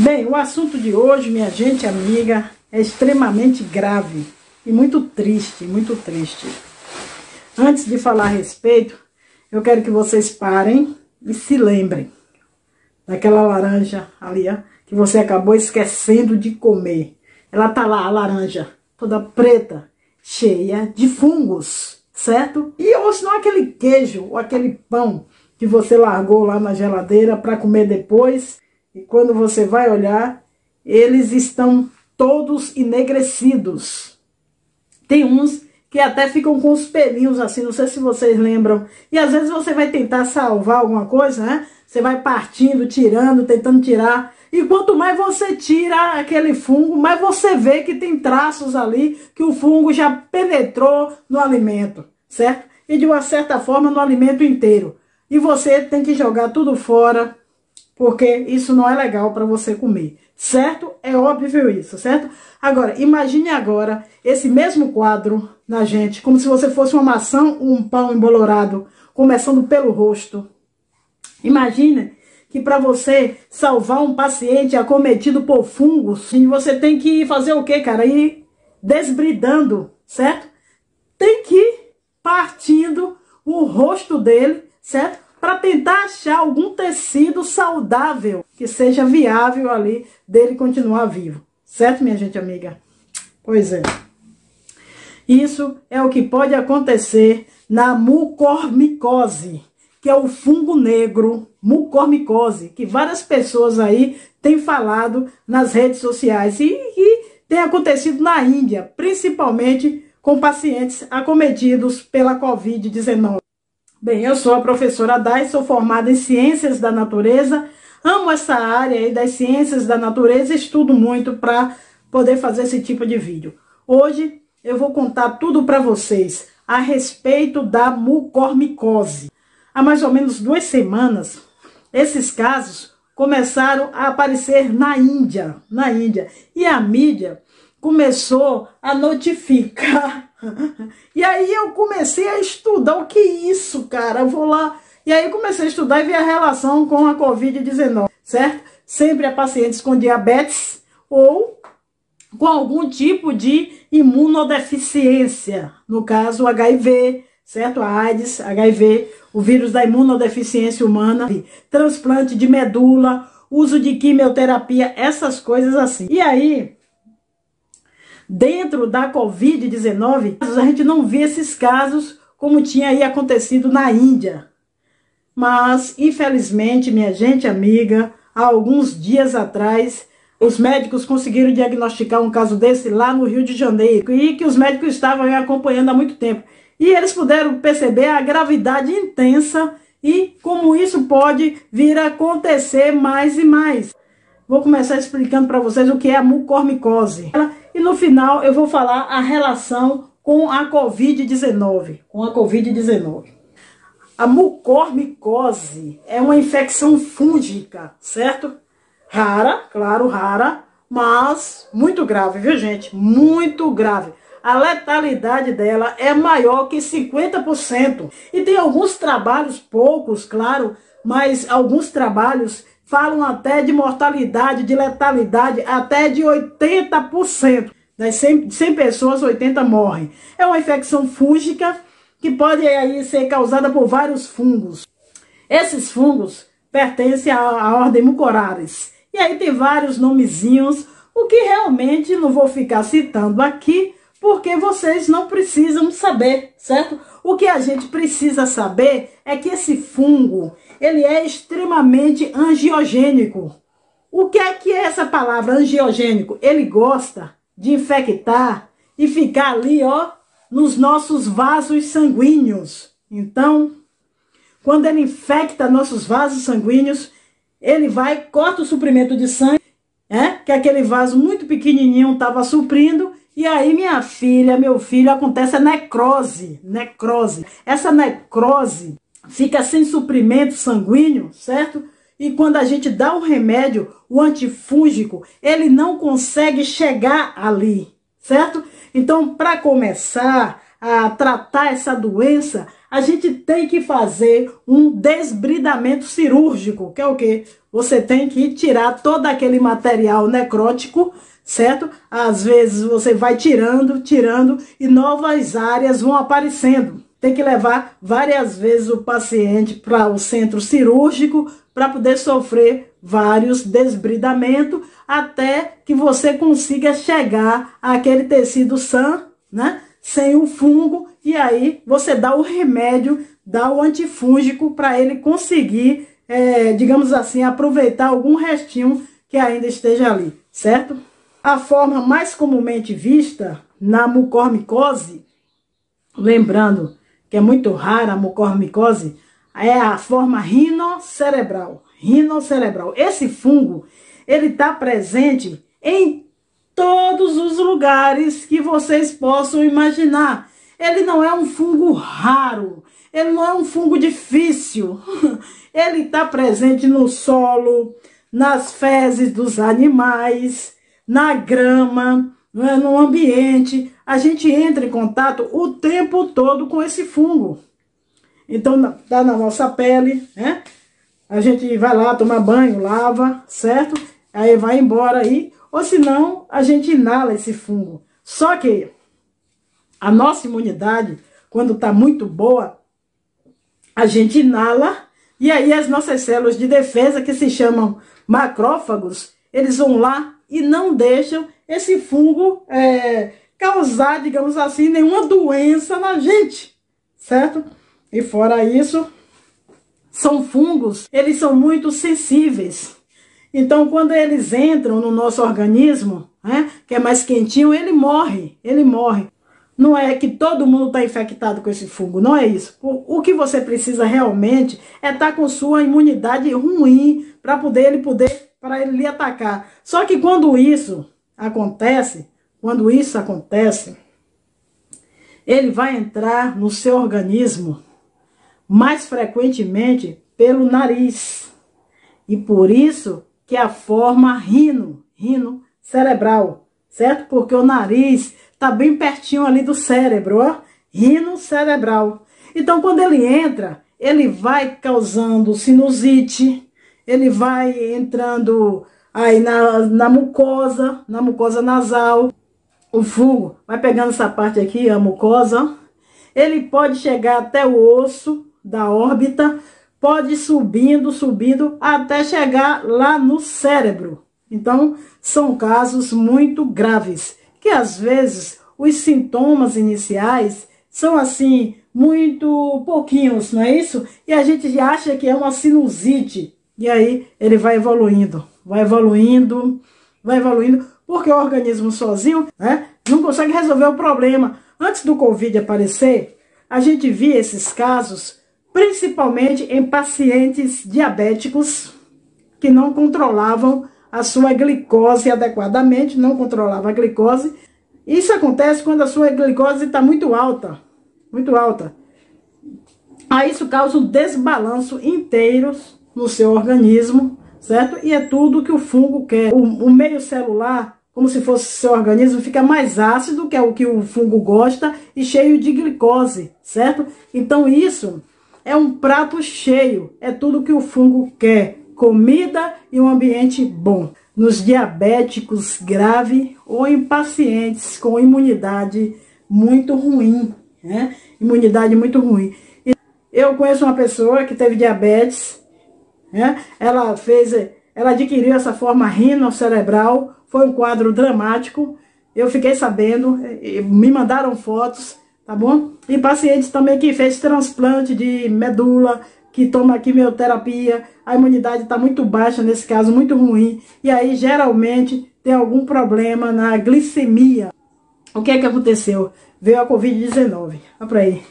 Bem, o assunto de hoje, minha gente amiga, é extremamente grave e muito triste, muito triste. Antes de falar a respeito, eu quero que vocês parem e se lembrem daquela laranja ali, ó, que você acabou esquecendo de comer. Ela tá lá, a laranja, toda preta, cheia de fungos, certo? E ou senão aquele queijo ou aquele pão que você largou lá na geladeira para comer depois e quando você vai olhar, eles estão todos enegrecidos. Tem uns que até ficam com os pelinhos assim, não sei se vocês lembram. E às vezes você vai tentar salvar alguma coisa, né? Você vai partindo, tirando, tentando tirar. E quanto mais você tira aquele fungo, mais você vê que tem traços ali que o fungo já penetrou no alimento, certo? E de uma certa forma no alimento inteiro. E você tem que jogar tudo fora, porque isso não é legal para você comer, certo? É óbvio isso, certo? Agora, imagine agora esse mesmo quadro na gente, como se você fosse uma maçã ou um pão embolorado, começando pelo rosto. Imagine que para você salvar um paciente acometido por fungos, você tem que fazer o que, cara? Ir desbridando, certo? Tem que ir partindo o rosto dele, certo? Para tentar achar algum tecido saudável que seja viável ali dele continuar vivo. Certo, minha gente amiga? Pois é. Isso é o que pode acontecer na mucormicose, que é o fungo negro, mucormicose, que várias pessoas aí têm falado nas redes sociais e tem acontecido na Índia, principalmente com pacientes acometidos pela Covid-19. Bem, eu sou a professora Dai, sou formada em Ciências da Natureza, amo essa área aí das Ciências da Natureza, estudo muito para poder fazer esse tipo de vídeo. Hoje eu vou contar tudo para vocês a respeito da mucormicose. Há mais ou menos duas semanas, esses casos começaram a aparecer na Índia, na Índia, e a mídia começou a notificar. e aí eu comecei a estudar o que é isso, cara. Eu vou lá. E aí comecei a estudar e ver a relação com a Covid-19, certo? Sempre a pacientes com diabetes ou com algum tipo de imunodeficiência, no caso HIV, certo? A AIDS, HIV, o vírus da imunodeficiência humana, transplante de medula, uso de quimioterapia, essas coisas assim. E aí, dentro da Covid-19, a gente não vê esses casos como tinha aí acontecido na Índia. Mas, infelizmente, minha gente amiga, há alguns dias atrás, os médicos conseguiram diagnosticar um caso desse lá no Rio de Janeiro e que os médicos estavam acompanhando há muito tempo. E eles puderam perceber a gravidade intensa e como isso pode vir a acontecer mais e mais. Vou começar explicando para vocês o que é a mucormicose. Ela e no final eu vou falar a relação com a Covid-19. Com a Covid-19. A mucormicose é uma infecção fúngica, certo? Rara, claro, rara, mas muito grave, viu gente? Muito grave. A letalidade dela é maior que 50%. E tem alguns trabalhos, poucos, claro, mas alguns trabalhos falam até de mortalidade, de letalidade, até de 80%. Das 100, 100 pessoas, 80 morrem. É uma infecção fúngica que pode aí ser causada por vários fungos. Esses fungos pertencem à, à ordem Mucorares. E aí tem vários nomezinhos, o que realmente não vou ficar citando aqui, porque vocês não precisam saber, certo? O que a gente precisa saber é que esse fungo, ele é extremamente angiogênico. O que é que é essa palavra angiogênico? Ele gosta de infectar e ficar ali, ó, nos nossos vasos sanguíneos. Então, quando ele infecta nossos vasos sanguíneos, ele vai, corta o suprimento de sangue, é, que aquele vaso muito pequenininho estava suprindo, e aí, minha filha, meu filho, acontece a necrose. Necrose. Essa necrose fica sem suprimento sanguíneo, certo? E quando a gente dá o remédio, o antifúngico, ele não consegue chegar ali, certo? Então, para começar, a tratar essa doença, a gente tem que fazer um desbridamento cirúrgico, que é o quê? Você tem que tirar todo aquele material necrótico, certo? Às vezes você vai tirando, tirando e novas áreas vão aparecendo. Tem que levar várias vezes o paciente para o centro cirúrgico para poder sofrer vários desbridamentos até que você consiga chegar àquele tecido sã, né? Sem o fungo e aí você dá o remédio, dá o antifúngico para ele conseguir, é, digamos assim, aproveitar algum restinho que ainda esteja ali, certo? A forma mais comumente vista na mucormicose, lembrando que é muito rara a mucormicose, é a forma rinocerebral. Rinocerebral. Esse fungo, ele está presente em todos os lugares que vocês possam imaginar. Ele não é um fungo raro, ele não é um fungo difícil. Ele está presente no solo, nas fezes dos animais, na grama, no ambiente. A gente entra em contato o tempo todo com esse fungo. Então, tá na nossa pele, né? A gente vai lá tomar banho, lava, certo? Aí vai embora aí. Ou senão, a gente inala esse fungo. Só que a nossa imunidade, quando está muito boa, a gente inala e aí as nossas células de defesa, que se chamam macrófagos, eles vão lá e não deixam esse fungo é, causar, digamos assim, nenhuma doença na gente, certo? E fora isso, são fungos, eles são muito sensíveis. Então, quando eles entram no nosso organismo, né, que é mais quentinho, ele morre, ele morre. Não é que todo mundo está infectado com esse fungo, não é isso. O, o que você precisa realmente é estar tá com sua imunidade ruim para poder ele poder para ele lhe atacar. Só que quando isso acontece, quando isso acontece, ele vai entrar no seu organismo mais frequentemente pelo nariz. E por isso que a forma rino, rino cerebral, certo? Porque o nariz Tá bem pertinho ali do cérebro, ó. Rino cerebral. Então, quando ele entra, ele vai causando sinusite, ele vai entrando aí na, na mucosa, na mucosa nasal. O fungo vai pegando essa parte aqui, a mucosa. Ele pode chegar até o osso da órbita, pode subindo, subindo, até chegar lá no cérebro. Então, são casos muito graves que às vezes os sintomas iniciais são assim muito pouquinhos, não é isso? E a gente acha que é uma sinusite. E aí ele vai evoluindo, vai evoluindo, vai evoluindo, porque o organismo sozinho né, não consegue resolver o problema. Antes do Covid aparecer, a gente via esses casos principalmente em pacientes diabéticos que não controlavam a sua glicose adequadamente, não controlava a glicose. Isso acontece quando a sua glicose está muito alta, muito alta. Aí isso causa um desbalanço inteiro no seu organismo, certo? E é tudo que o fungo quer. O, o meio celular, como se fosse seu organismo, fica mais ácido, que é o que o fungo gosta, e cheio de glicose, certo? Então isso é um prato cheio, é tudo que o fungo quer comida e um ambiente bom. Nos diabéticos grave ou em pacientes com imunidade muito ruim, né? Imunidade muito ruim. Eu conheço uma pessoa que teve diabetes, né? Ela fez, ela adquiriu essa forma rinocerebral, foi um quadro dramático. Eu fiquei sabendo, me mandaram fotos, tá bom? E pacientes também que fez transplante de medula, que toma quimioterapia, a imunidade está muito baixa, nesse caso, muito ruim, e aí geralmente tem algum problema na glicemia. O que é que aconteceu? Veio a Covid-19. Olha para aí.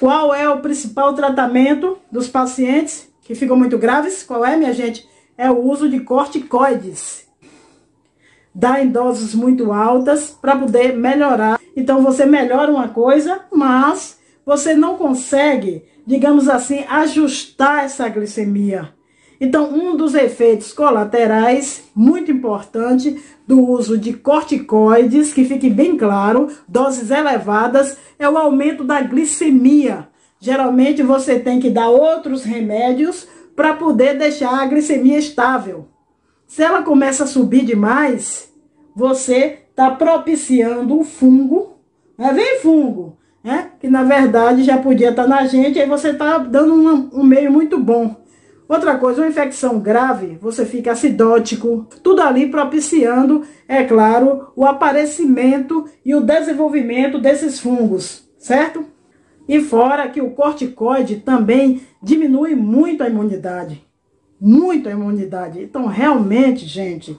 Qual é o principal tratamento dos pacientes que ficam muito graves? Qual é, minha gente? É o uso de corticoides. Dá em doses muito altas para poder melhorar. Então você melhora uma coisa, mas você não consegue digamos assim, ajustar essa glicemia. Então, um dos efeitos colaterais muito importante do uso de corticoides, que fique bem claro, doses elevadas, é o aumento da glicemia. Geralmente você tem que dar outros remédios para poder deixar a glicemia estável. Se ela começa a subir demais, você está propiciando o fungo. Né? Vem fungo, né? que na verdade já podia estar tá na gente, aí você está dando um, um meio muito bom. Outra coisa, uma infecção grave, você fica acidótico, tudo ali propiciando, é claro, o aparecimento e o desenvolvimento desses fungos, certo? E fora que o corticoide também diminui muito a imunidade, muito a imunidade. Então, realmente, gente,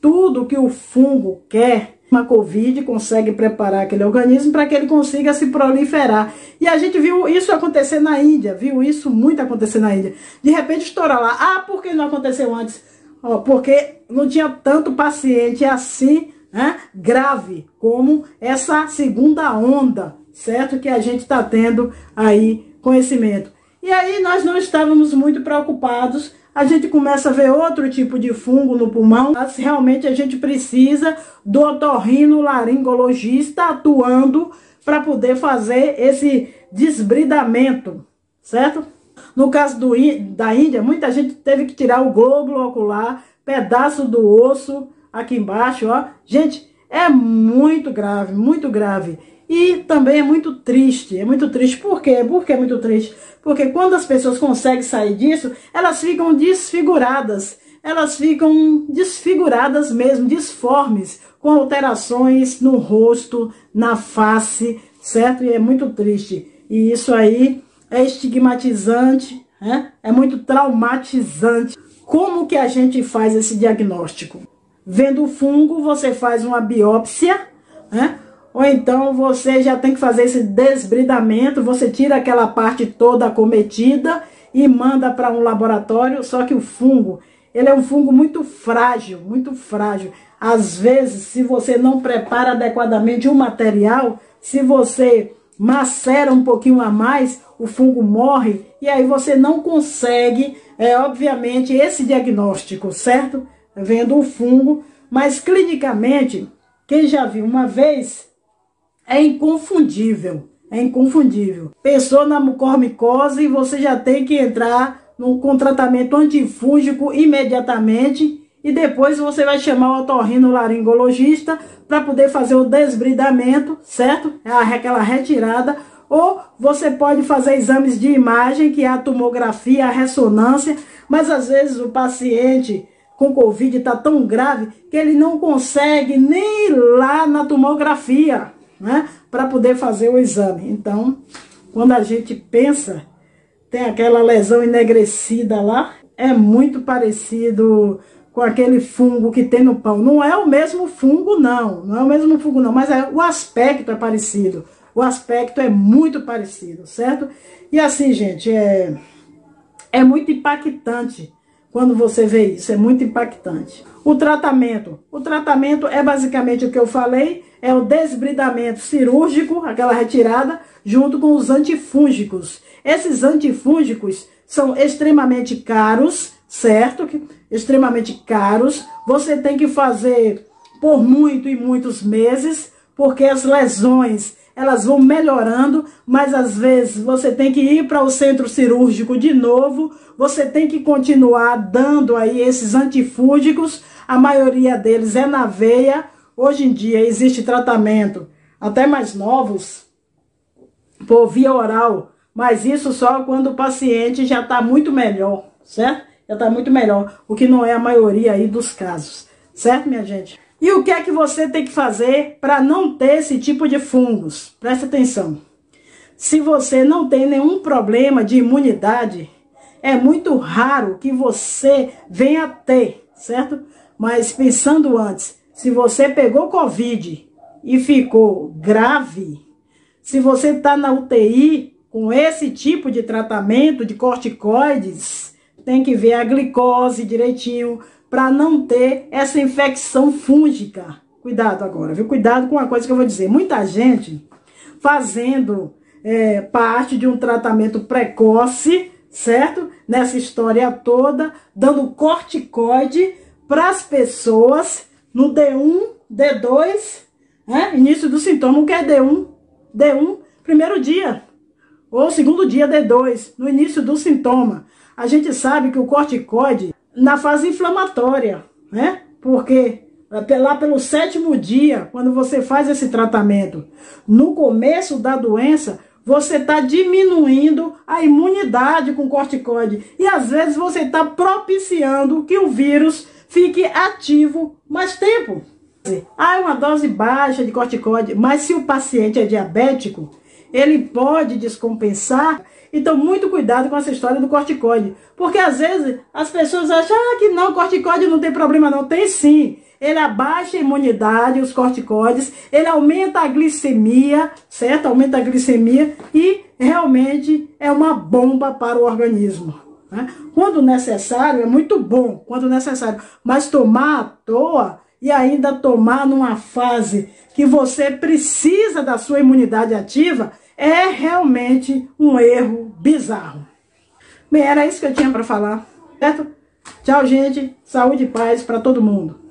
tudo que o fungo quer uma Covid consegue preparar aquele organismo para que ele consiga se proliferar. E a gente viu isso acontecer na Índia, viu isso muito acontecer na Índia. De repente estoura lá. Ah, por que não aconteceu antes? Oh, porque não tinha tanto paciente assim, né, grave, como essa segunda onda, certo? Que a gente está tendo aí conhecimento. E aí nós não estávamos muito preocupados a gente começa a ver outro tipo de fungo no pulmão, mas realmente a gente precisa do otorrino laringologista atuando para poder fazer esse desbridamento, certo? No caso do, da Índia, muita gente teve que tirar o globo ocular, pedaço do osso aqui embaixo, ó. Gente, é muito grave, muito grave. E também é muito triste, é muito triste. Por quê? Por que é muito triste? Porque quando as pessoas conseguem sair disso, elas ficam desfiguradas. Elas ficam desfiguradas mesmo, disformes, com alterações no rosto, na face, certo? E é muito triste. E isso aí é estigmatizante, né? é muito traumatizante. Como que a gente faz esse diagnóstico? Vendo o fungo, você faz uma biópsia, né? Ou então você já tem que fazer esse desbridamento, você tira aquela parte toda acometida e manda para um laboratório, só que o fungo, ele é um fungo muito frágil, muito frágil. Às vezes, se você não prepara adequadamente o material, se você macera um pouquinho a mais, o fungo morre e aí você não consegue, é, obviamente, esse diagnóstico, certo? Vendo o fungo, mas clinicamente, quem já viu uma vez, é inconfundível. É inconfundível. Pensou na mucormicose você já tem que entrar no, com tratamento antifúngico imediatamente e depois você vai chamar o otorrinolaringologista para poder fazer o desbridamento, certo? É aquela retirada. Ou você pode fazer exames de imagem, que é a tomografia, a ressonância, mas às vezes o paciente com Covid está tão grave que ele não consegue nem ir lá na tomografia né? Para poder fazer o exame. Então, quando a gente pensa, tem aquela lesão enegrecida lá, é muito parecido com aquele fungo que tem no pão. Não é o mesmo fungo, não. Não é o mesmo fungo, não. Mas é, o aspecto é parecido. O aspecto é muito parecido, certo? E assim, gente, é, é muito impactante quando você vê isso. É muito impactante. O tratamento. O tratamento é basicamente o que eu falei é o desbridamento cirúrgico, aquela retirada, junto com os antifúngicos. Esses antifúngicos são extremamente caros, certo? Extremamente caros. Você tem que fazer por muito e muitos meses, porque as lesões elas vão melhorando, mas às vezes você tem que ir para o centro cirúrgico de novo, você tem que continuar dando aí esses antifúngicos, a maioria deles é na veia, Hoje em dia existe tratamento até mais novos por via oral, mas isso só quando o paciente já está muito melhor, certo? Já está muito melhor, o que não é a maioria aí dos casos, certo, minha gente? E o que é que você tem que fazer para não ter esse tipo de fungos? Presta atenção. Se você não tem nenhum problema de imunidade, é muito raro que você venha ter, certo? Mas pensando antes, se você pegou Covid e ficou grave, se você está na UTI com esse tipo de tratamento de corticoides, tem que ver a glicose direitinho para não ter essa infecção fúngica. Cuidado agora, viu? Cuidado com uma coisa que eu vou dizer. Muita gente fazendo é, parte de um tratamento precoce, certo? Nessa história toda, dando corticoide para as pessoas no D1, D2, né? início do sintoma, o que é D1? D1, primeiro dia, ou segundo dia, D2, no início do sintoma. A gente sabe que o corticoide, na fase inflamatória, né? Porque até lá pelo sétimo dia, quando você faz esse tratamento, no começo da doença, você está diminuindo a imunidade com corticoide. E às vezes você está propiciando que o vírus fique ativo mais tempo. Há uma dose baixa de corticoide, mas se o paciente é diabético, ele pode descompensar. Então, muito cuidado com essa história do corticoide. Porque às vezes as pessoas acham ah, que não, corticoide não tem problema, não. Tem sim ele abaixa a imunidade, os corticoides, ele aumenta a glicemia, certo? Aumenta a glicemia e realmente é uma bomba para o organismo. Né? Quando necessário, é muito bom, quando necessário, mas tomar à toa e ainda tomar numa fase que você precisa da sua imunidade ativa é realmente um erro bizarro. Bem, era isso que eu tinha para falar, certo? Tchau, gente. Saúde e paz para todo mundo.